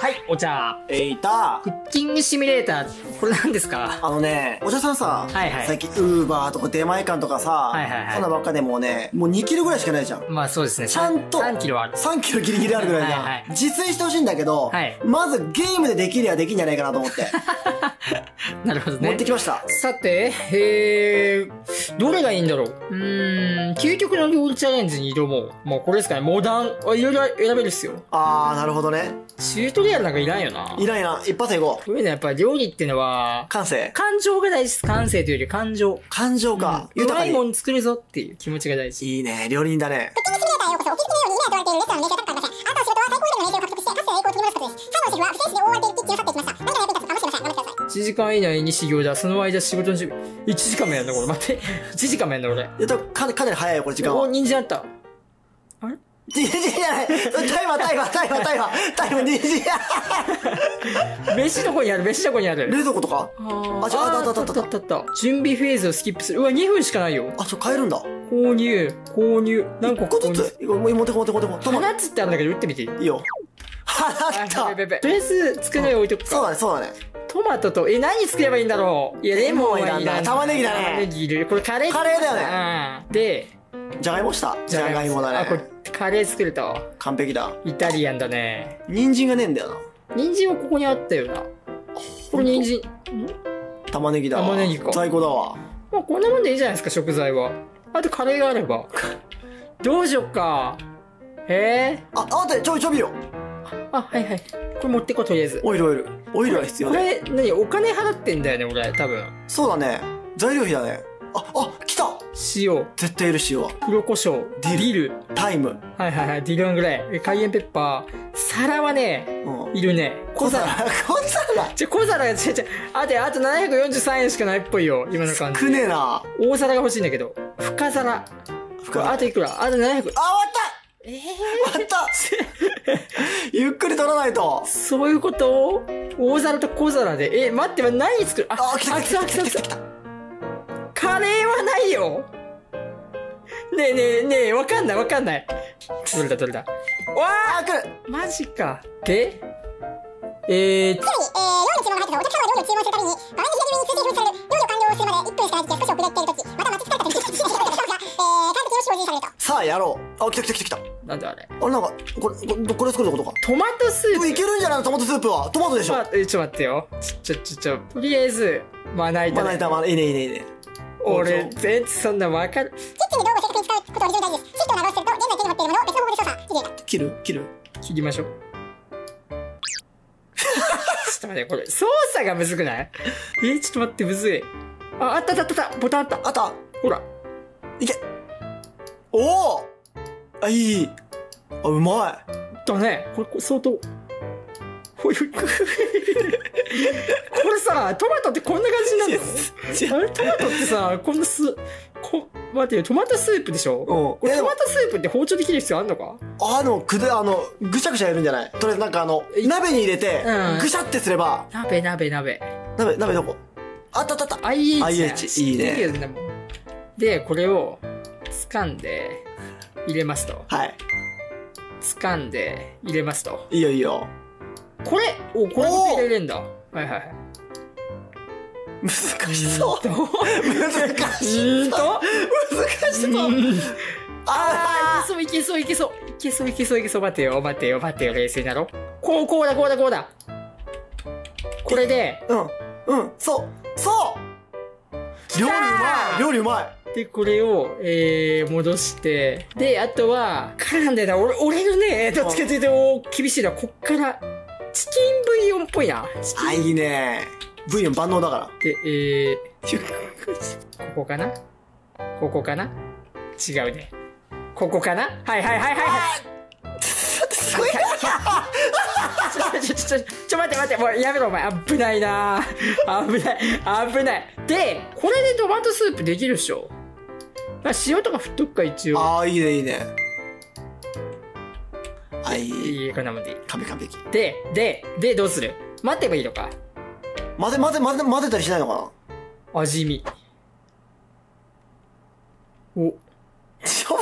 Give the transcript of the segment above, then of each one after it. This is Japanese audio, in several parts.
はい、お茶。えいたクッキングシミュレーター、これ何ですか？あのね、お茶さんさ、はいはい最近、ウーバーとか出前館とかさ、はいはいはいそんなばっかでもうね、もう2キロぐらいしかないじゃん。まあそうですね。ちゃんと、3キロある。3キロギリギリあるぐらいじゃん。はいはい実演してほしいんだけど、はいまずゲームでできりゃできんじゃないかなと思って、なるほどね。持ってきました。さて、えー、どれがいいんだろう？うーん、究極の料理チャレンジに挑もう。もうこれですかね、モダン。あ、いろいろ選べるっすよ。あー、なるほどね。チュートリなんかいらんよな。いらんいらん。一発でいこう。こういうのやっぱ料理ってのは、感性。感情が大事です。感性というより感情。感情か。う豊かに。まいもん作るぞっていう気持ちが大事。いいね。料理人だね。クッキングシミュレーターへようこそ。お気づきのように今やっておられているレストランの名声は高くありません。あとは仕事は最高レベルの名声を獲得して、かつての栄光を取り戻すことです。最後のシェフは不正室で覆われているキッチンを去っていきました。何が役に立つかもしれません。頑張ってください。1時間以内に修行だ。その間仕事の準備。1時間もやんのこれ。待って。1時間もやんの俺。えっと、かかなり早いよ、これ時間お、は。人参あった。あれ人参じゃないタイマー、タイマー、タイマー、タイマー、タイマー、人参や飯どこにある飯どこにある冷蔵庫とか？あーあちょあったあったあったあったあった準備フェーズをスキップする。うわ、2分しかないよ。あ、ちょ、買えるんだ。購入、購入。何個一個ずつ？もう持ってこ持ってこ持ってこ。トマ花つってあるんだけど打ってみていいいいよ。払ったあやべやべとりあえず作るのに置いとくか。そうだね、そうだね。トマトと、え、何作ればいいんだろう？いや、レモンはいらんレモンいらん玉ねぎだね玉ねぎいる。これカレーカレーだよねね。うん。で、じゃがいもした。じゃがいもだあ、これね。、カレー作ると。完璧だ。イタリアンだね。人参がねえんだよな。人参はここにあったよな。これ人参。玉ねぎだわ。玉ねぎか在庫だわ。まあ、こんなもんでいいじゃないですか、食材は。あとカレーがあれば。どうしよっか。へえ。あ、あ待って、ちょいちょびよ。あ、はいはい。これ持ってこう、とりあえず。オイルオイル。オイルは必要こね。れ、何？お金払ってんだよね、俺、多分。そうだね。材料費だね。あ、あ、来た塩、絶対いる塩は。黒胡椒、ディルディル。タイム。はいはいはい、ディルンぐらい。えカイエンペッパー。皿はね、うん。いるね。小皿。小皿じゃ、小皿が、ちゃちゃ、あと、あと743円しかないっぽいよ、今の感じ。少ねえな。大皿が欲しいんだけど。深皿。深あ、あといくら？あと700。終わったええ終わった ゆっくり取らないと。そういうこと？大皿と小皿で。え、待って、何作るあ、あ、来た来た来た来た来た。ないよねえねえねえ、わかんないわかんない。どれだどれだわあ、来るーマジか。でえー、ちなみに、えー、料理の注文が入ったらお客様は料理を注文するたびに、画面の左上に通知が表示される。料理を完了するまで1分しかない時は少し遅れていただきまた待ち疲れた時、えー、完璧を表示されると。さあ、やろう。あ、来た来た来た来た。なんだあれ。あれなんか、これ、これこれ作るってことか。トマトスープ。いけるんじゃないの？トマトスープは。トマトでしょ。あえちょっと待ってよ。ちょ、ちょ、ちょ、とりあえず、まな板で。まな板、まな、いいねいいねいいね。俺、全然そんなわかる。キッチンで道具を正確に使うことは非常に大事です。シフトを長押しすると、現在手に持っているものを別の方法で操作。以前切る切る切りましょう。ちょっと待って、これ、操作がむずくない？えー、ちょっと待って、むずい。あ、あったあったあった、ボタンあった。あったほら。いけおおあ、いい。あ、うまだね。これ、これ相当。ほいほい。これさ、トマトってこんな感じになるの？あれトマトってさ、こんなす、こ、待ってよ、トマトスープでしょ？うんこれトマトスープって包丁で切る必要あんのか？い。あの、くで、あの、ぐしゃぐしゃやるんじゃない？とりあえずなんかあの、鍋に入れてうん、ぐしゃってすれば、鍋、鍋、鍋。鍋、鍋どこ？あったあったあった。IH だ IH いいねで、これを、掴んで、入れますと。はい。掴んで、入れますと。いいよいいよ。これ、お、これも入れれんだ。はいはいはい。難しそう。う難しい。ーんと？難しそう。あー、そう、いけそう、いけそう。いけそう、いけそう、いけそう。待てよ、待てよ、待てよ、冷静になろう。こう、こうだ、こうだ、こうだ。これで、うん。うん。そう。そう料理うまい料理うまいで、これを、えー、戻して、で、あとは、からなんだよな、俺、俺のね、どっちかというと、厳しいのは、こっから、チキンブイヨンっぽいな。チキンあ、いいね。ブイヨン万能だかで、えら。ー、ここかな？ここかな？違うね。ここかな？はいはいはいはいはい。すごいちょ、ちょ、ちょ、ちょ、ちょ、待って待って、もうやめろ、お前。危ないな危ない、危ない。で、これでトマトスープできるっしょまあ、塩とか振っとくか、一応。ああ、いいね、いいね。あ、いこんなもんでいい。完璧完璧。で、で、で、どうする？待てばいいのか？混ぜ混ぜ混ぜ混ぜたりしないのかな？味見。お、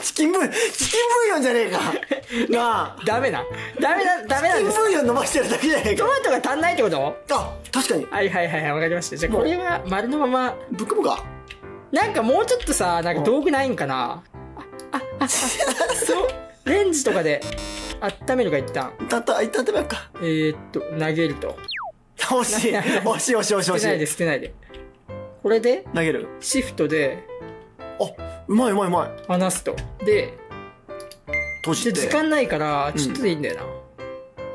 チキンブイ、チキンブイヨンじゃねえか。なあ。ダメな。ダメだ、ダメなんです。チキンブイヨン飲ましてるだけじゃねえか。トマトが足んないってこと？あ、確かに。はいはいはいはい、わかりました。じゃあこれは丸のまま、ぶっ込むか？なんかもうちょっとさ、なんか道具ないんかな？あ、あ、あ、あ、そう？レンジとかで温めるか一旦。たった、一旦食べようか。えー、っと、投げると。惜しい。惜しい惜しい惜しい。捨てないで捨てないで。これで、投げる。シフトであ、うまいうまいうまい。離すと。で、で閉じて。時間ないから、ちょっとでいいんだよな。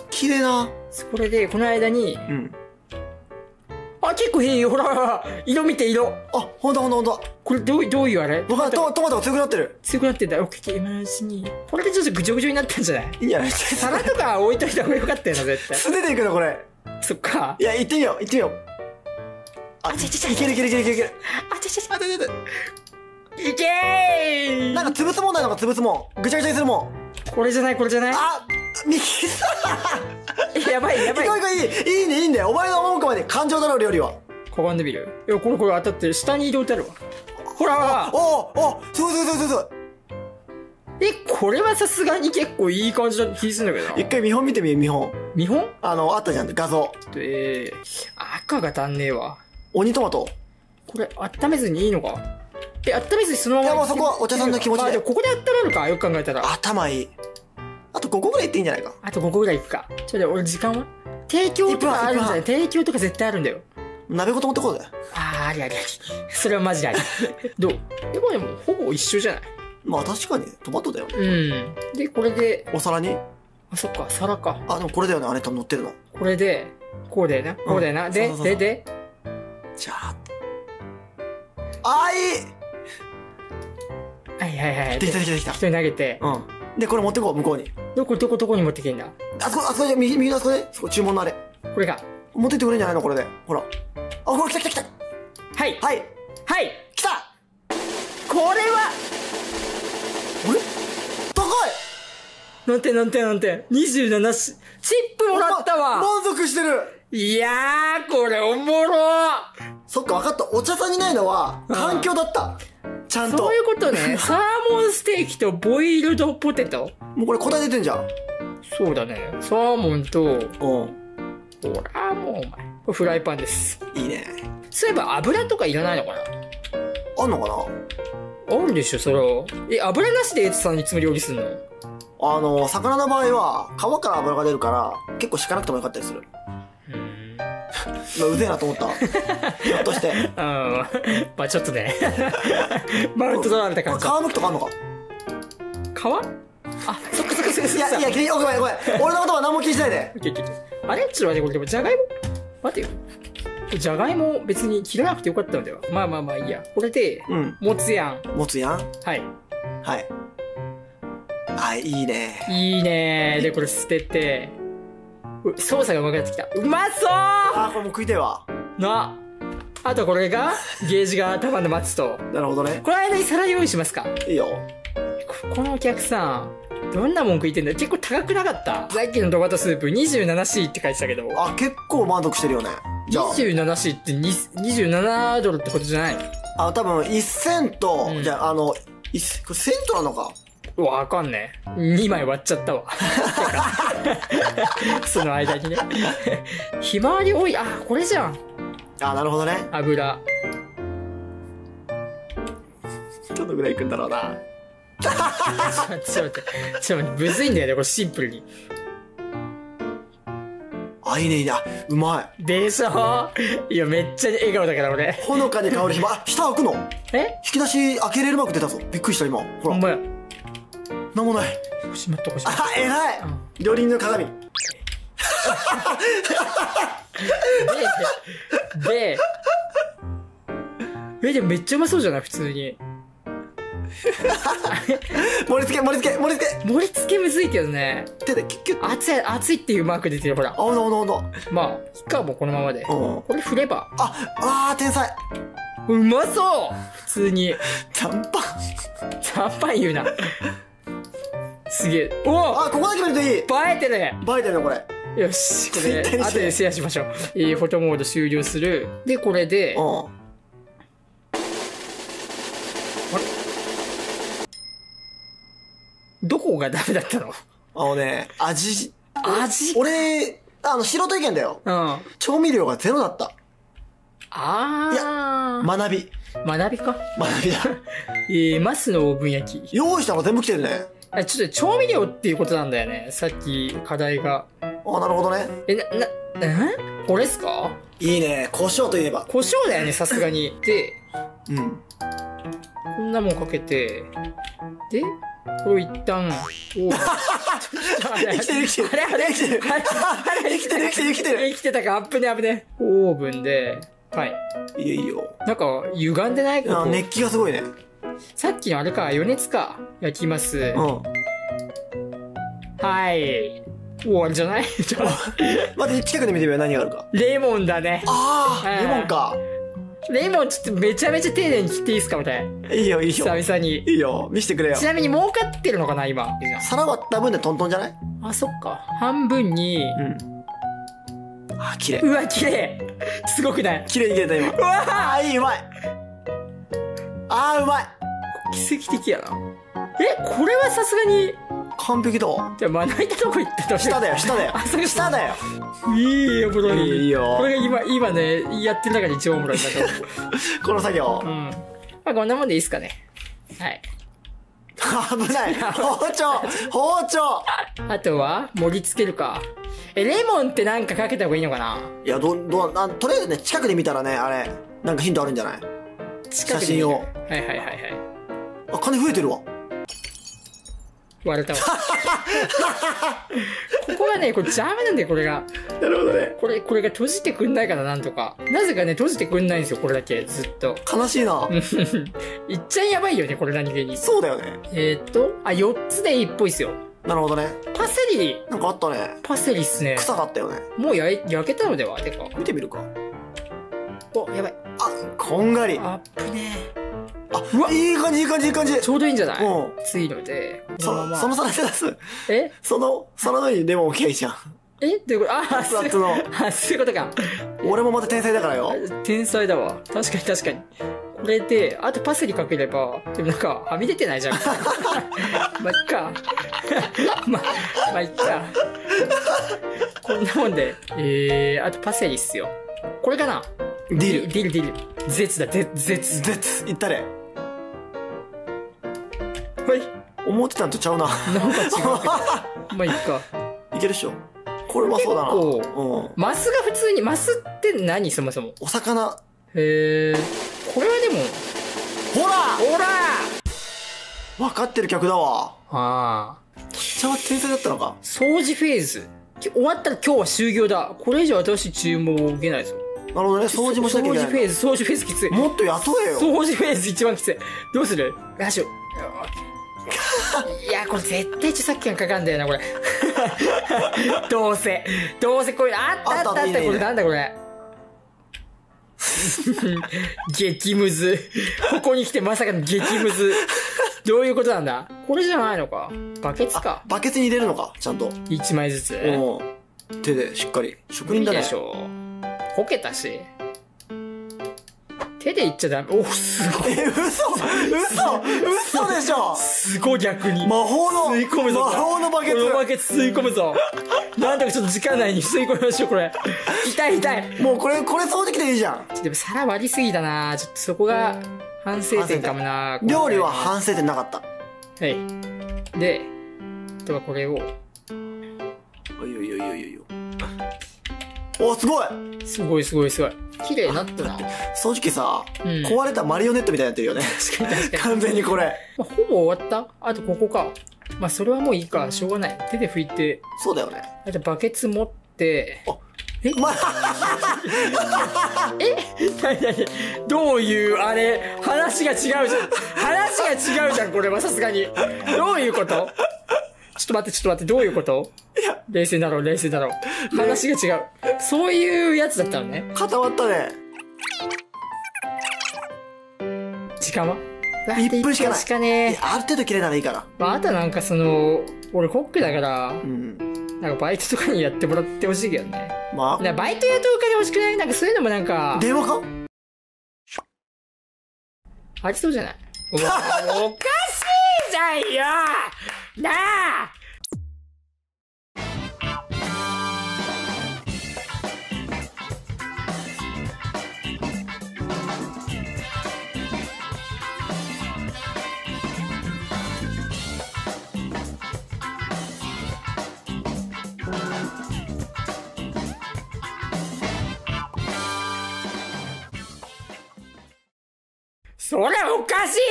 綺麗な。これで、この間に、うん。あ、結構いいよ。ほらほら、色見て色。あ、ほんとほんとほんと。これどう、どういうあれ？わかる。トトマトが強くなってる。強くなってんだ。オッケー今のうちに。これでちょっとぐちょぐちょになったんじゃない？いいんじゃない皿とか置いといた方がよかったよな、絶対。素手でいくのこれ。そっかい。や、行ってみよう、行ってみよう。あ、ちゃちゃちゃいけるいけるいけるいけるいける。あ、ちゃちゃちゃ。あ、出てる。いけーなんか潰すもんないのか潰すもん。ぐちゃぐちゃにするもん。これじゃない、これじゃない？あ、右さ。やばい、やばい。いこいこいいい。いいね、いいんだよ。お前の思うかまで感情だろ、料理は。かがんでみるいや、これこれ当たって、下に移動ってあるわ。ほらほらおおおすごいすごいすごいすごい。え、これはさすがに結構いい感じだ気するんだけどな。一回見本見てみ、見本。見本？あの、あったじゃん、画像。えー、赤が足んねえわ。鬼トマト。これ、温めずにいいのか？え、温めずにそのまま。いやもうそこはお茶さんの気持ちでまあ、でもここで温まるか、よく考えたら。あ頭いい。あと5個ぐらいいっていいんじゃないか。と5個ぐらいいくか。ちょっと俺時間は？提供とかあるんじゃない？一提供とか絶対あるんだよ。鍋ごと持ってこうぜ。あー、ありありあり。それはマジであり。どう？でもでも、ほぼ一緒じゃない？まあ確かにトマトだよね。うん。で、これで、お皿に？あ、そっか、皿か。あ、でもこれだよね、あれ多分乗ってるの。これで、こうだよな。こうだよな。でうんそうそう、そうで、で、じゃあ。あー、いいはいはいはい。できたできたできた。人に投げて、うん。で、これ持ってこう、向こうに。どこ、どこ、どこに持ってけんだ？あそこ、あそこで、右、右のあそこで、そこ注文のあれ。これが。持ってってくれんじゃないのこれで。ほら。あ、これ来た来た来た。はい。はい。はい。来たこれは、あれ？高いなんてなんてなんて、27し、チップもらったわ満足してるいやー、これおもろそっか、分かった。お茶さんにないのは、環境だった。ちゃんと。そういうことね。サーモンステーキとボイルドポテトもうこれ答え出てんじゃん。そうだね。サーモンと、うん。ほらもうお前。これフライパンです。いいね。そういえば油とかいらないのかな？あんのかな？あるでしょ、それは。え、油なしでエツさんいつも料理すんの？あの、魚の場合は、皮から油が出るから、結構敷かなくてもよかったりする。うぜえなと思った。ひょっとして。うん。まあちょっとね。マウント取られた感じ。皮むくとかあんのか？皮？あ、そっかそっかそっか。いや、いや、ごめんごめん。俺のことは何も気にしないで。あれ？ちょっと待って、これでもじゃがいも？待てよ。じゃがいも別に切らなくてよかったんだよ。まあまあまあいいや。これで、うん。もつやん。持つやん？はい。はい。はい、いいね。いいねー。で、これ捨てて、う操作が上手くなってきた。うまそうあー、これもう食いたいわ。な。あとこれが、ゲージがたまんで待つと。なるほどね。この間に皿用意しますか？いいよ。ここのお客さん、どんなもん食いてんだよ結構高くなかったさっきのトマトスープ 27C って書いてたけど。あ、結構満足してるよね。じゃあ。27C ってに27ドルってことじゃない？あ、多分、1セント、うんじゃあ、あの、いこれセントなのかのわかんねえ。2枚割っちゃったわ。その間にね。ひまわり多い。あ、これじゃん。あ、なるほどね。油。どのぐらいいくんだろうな。ちょっと待って、ちょっと待って。ちょっと待って、むずいんだよね、これシンプルに。あ、いいね、いいね。あうまい。でしょ？いや、めっちゃ笑顔だから俺。ほのかに香るひま、あ、下開くのえ？引き出し開けれるマーク出たぞ。びっくりした、今。ほら。ほんまや。なんもない。しまった、こしまった。あ、偉い料理人の鏡。で、で、え、でもめっちゃうまそうじゃない？普通に。盛り付け、盛り付け、盛り付け。盛り付けむずいけどね。手でキュッキュッ。熱い、熱いっていうマーク出てる、ほらあ、。ほんとほんとほんと。まあ、いっか、もうこのままで。うんこれ振れば。あ、あー、天才。うまそう普通に。短パン。シャンパン言うな。すげえ。おおあ、ここだけ見るといい。映映えてるえてるよ、これ。よし、これ、後でシェアしましょう。えー、フォトモード終了する。で、これで、うん。がダメだったの？あのね、味、味俺、あの、素人意見だよ。うん。あ調味料がゼロだった。あー。学び。学びか学びだ。えー、マスのオーブン焼き。用意したの全部来てるね。あ、ちょっと調味料っていうことなんだよね。さっき課題が。あ、なるほどね。え、な、な、え？これっすか？いいね。胡椒といえば。胡椒だよね、さすがに。で、うん。こんなもんかけて、で、これを一旦、お 生きてる生きてるあれあれ生きてる生きてる生きてる生きてる生きてたか、アップね、アップね。オーブンで、はい。いいよいいよ。なんか、歪んでない？ここあ熱気がすごいね。さっきのあれか、余熱か。焼きます。うん。はい。終わりじゃない？じゃあ待って、近くで見てみよう。何があるか。レモンだね。ああ、はいレモンか。レモンちょっとめちゃめちゃ丁寧に切っていいですか俺。いいよいいよ。久々に。いいよ。見せてくれよち。なみに儲かってるのかな、今？皿割った分でトントンじゃない？あ、そっか。半分に、うん。あ、綺麗。うわ、綺麗すごくない？綺麗に切れた今。うわああ、いい、うまい。ああ、うまい。奇跡的やな。え、これはさすがに、完璧だわ。じゃあまな板どこ行ったの下だよ、下だよ 下だよ。いいよ、これ。いいいいよこれが今、今ね、やってる中で一番おもろいなと思 この作業う。う。ん。まあ、こんなもんでいいっすかね。はい。危ない。包丁包丁あとは、盛り付けるか。え、レモンってなんかかけた方がいいのかな？いや、ど、ど、なんとりあえずね、近くで見たらね、あれ、なんかヒントあるんじゃない？近くで写真をはいはいはいはい。あ、金増えてるわ。割れたわ。ここがね、これ邪魔なんだよ、これが。なるほどね。これ、これが閉じてくんないかな、なんとか。なぜかね、閉じてくんないんですよ、これだけ、ずっと。悲しいな。いっちゃんやばいよね、これ何気に。そうだよね。えー、っと、あ、4つでいいっぽいっすよ。なるほどね。パセリ、なんかあったね。パセリっすね。臭かったよね。もうやい焼けたのでは？てか。見てみるか。お、やばい。あ、こんがり。アップね。あ、うわ、いい感じ、いい感じ、いい感じ。ちょうどいいんじゃない？うんついので、こそのまま。その皿で出す。え？その、皿の上にレモン置きゃいいじゃん。え？ってこれ、あ、そう熱々のあ、そういうことか。俺もまた天才だからよ。天才だわ。確かに確かに。これで、あとパセリかければ、でもなんか、はみ出てないじゃん。まあ、いっか。ま、まあ、いっか。こんなもんで。えー、あとパセリっすよ。これかな？ディル。ディルディル。絶だ、絶、絶。絶、いったれ。はい。思ってたんとちゃうな。なんか違うけど。まあ、いっか。いけるっしょ。これうまそうだな。結うん。マスが普通に、マスって何？そもそも。お魚。へー。これはでも、ほらほら分かってる客だわ。ああ。ちゃは天才だったのか。掃除フェーズ。き終わったら今日は終業だ。これ以上私注文を受けないぞ。なるほどね。掃除もしなきゃいけない。掃除フェーズ、掃除フェーズきつい。もっと雇えよ。掃除フェーズ一番きつい。どうする？よしよいや、これ絶対著作権かかんだよな、これ。どうせ。どうせこれ、あったあったあった、これなんだこれ。激ムズ。ここに来てまさかの激ムズ。どういうことなんだ？これじゃないのか？バケツか。バケツに入れるのか、ちゃんと。一枚ずつ。うん。手でしっかり。職人だねでし。ょ。こけたし。手でいっちゃダメ。お、すごい。え、嘘嘘嘘でしょすごい逆に。魔法の、吸い込むぞ。魔法のバケツこのバケツ吸い込むぞ。なんとかちょっと時間内に吸い込みましょう、これ。痛い痛い。もうこれ、これ掃除機でいいじゃん。でも皿割りすぎだなちょっとそこが反省点かもな料理は反省点なかった。はい。で、あとはこれを、おいおいおいおいおいお。お、すごいすごいすごいすごい。綺麗になったな。ま掃除機さ、うん壊れたマリオネットみたいになってるよね。確かに確かに。完全にこれ。あ、ほぼ終わったあとここか。まあそれはもういいか。しょうがない。手で拭いて、そうだよね。あとバケツ持って、ま、え？何何？どういう、あれ、話が違うじゃん。話が違うじゃん、これはさすがに。どういうこと？ちょっと待って、ちょっと待って、どういうこと？冷静だろう、冷静だろう。話が違う。そういうやつだったのね。固まったね。時間は？1分しかないしかねいやある程度切れならいいから。まあ、あとなんかその、俺コックだから、うん。なんかバイトとかにやってもらってほしいけどね。まなんかバイト雇うお金欲しくない？なんかそういうのもなんあ、か、電話か？ありそうじゃない？おおかしいじゃんよなあ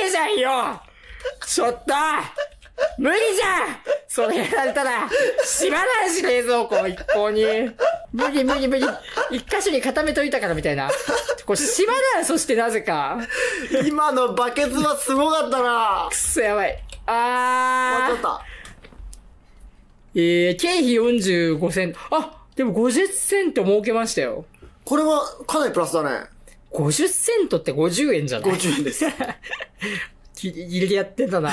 じゃんよちょっと無理じゃんそれやられたら、しまないし、冷蔵庫一向に。無理無理無理。一箇所に固めといたからみたいな。これ、しまないそしてなぜか。今のバケツはすごかったなくそやばい。わあー。かった。えー、経費45セント。あ、でも50セント儲けましたよ。これはかなりプラスだね。50セントって50円じゃない？50円です。ギリギリでやってたな